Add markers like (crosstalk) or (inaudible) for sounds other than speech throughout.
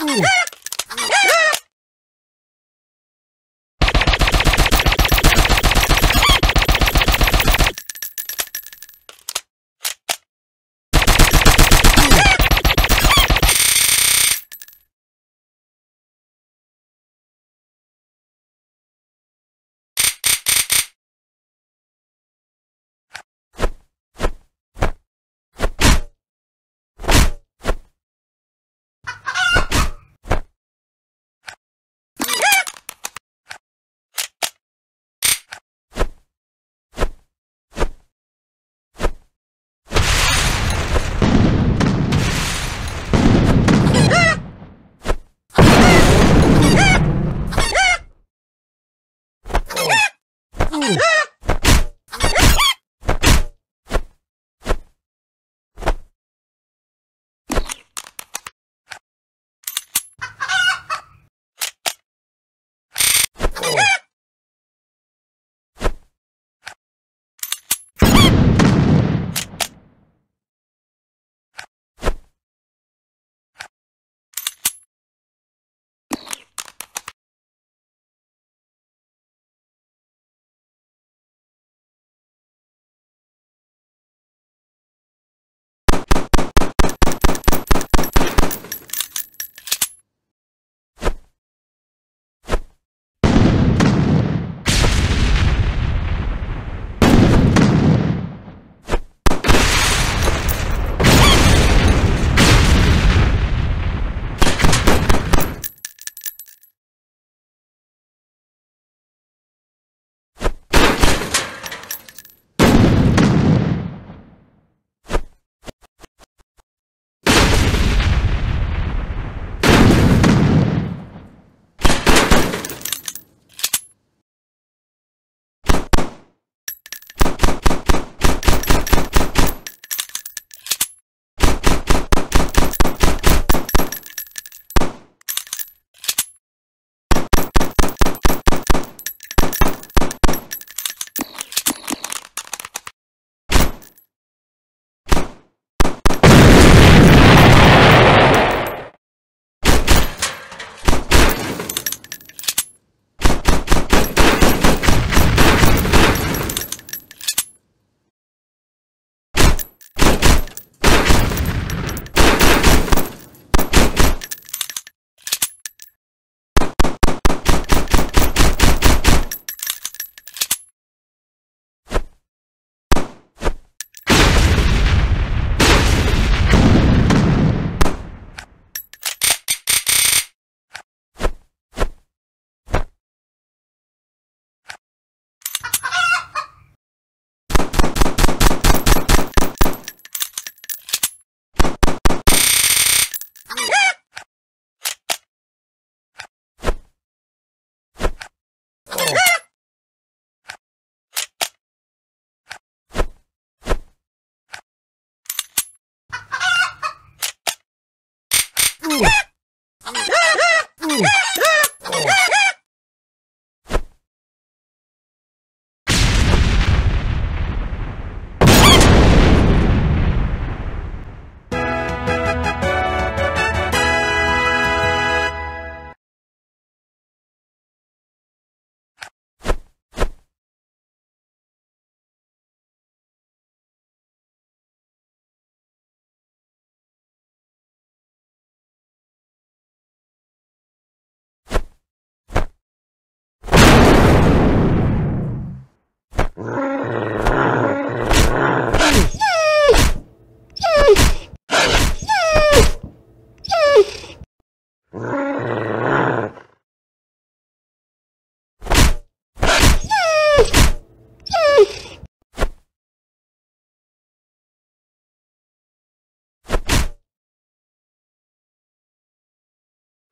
Ooh.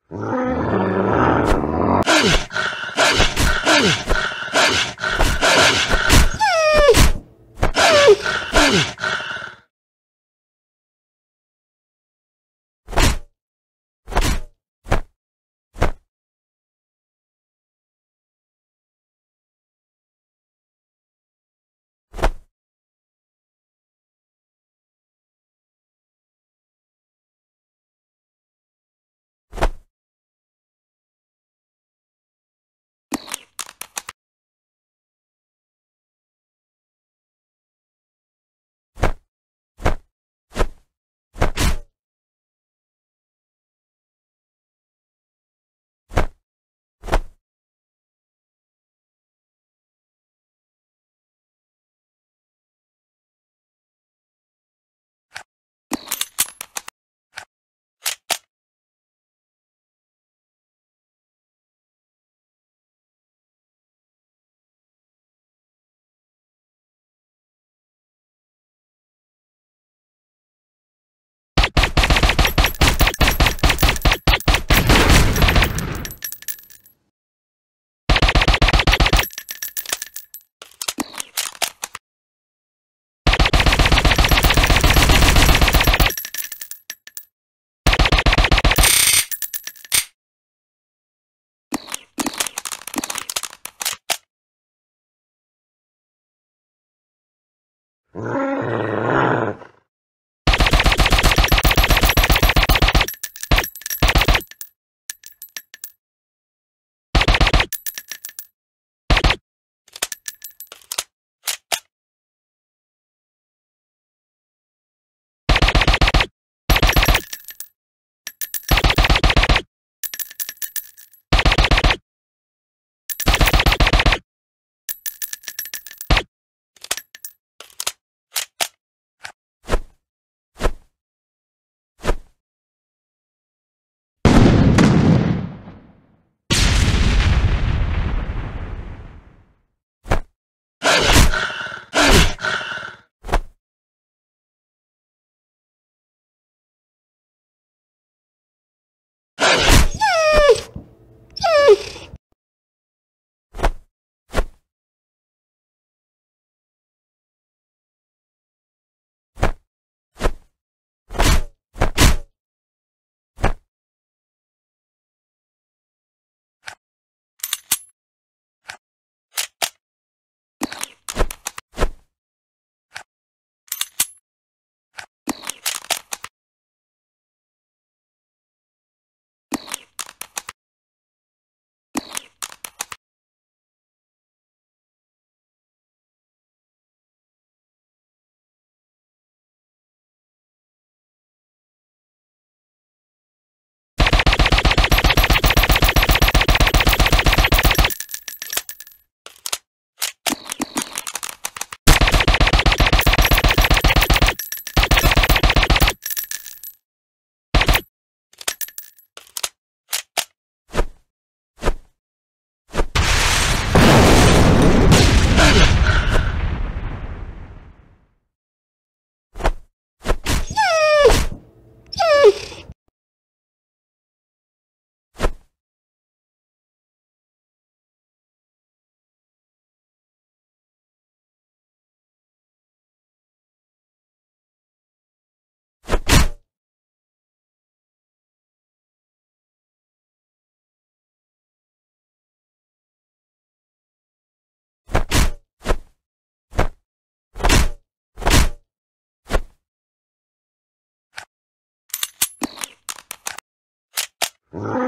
Thank Grrrr. (laughs) Oh!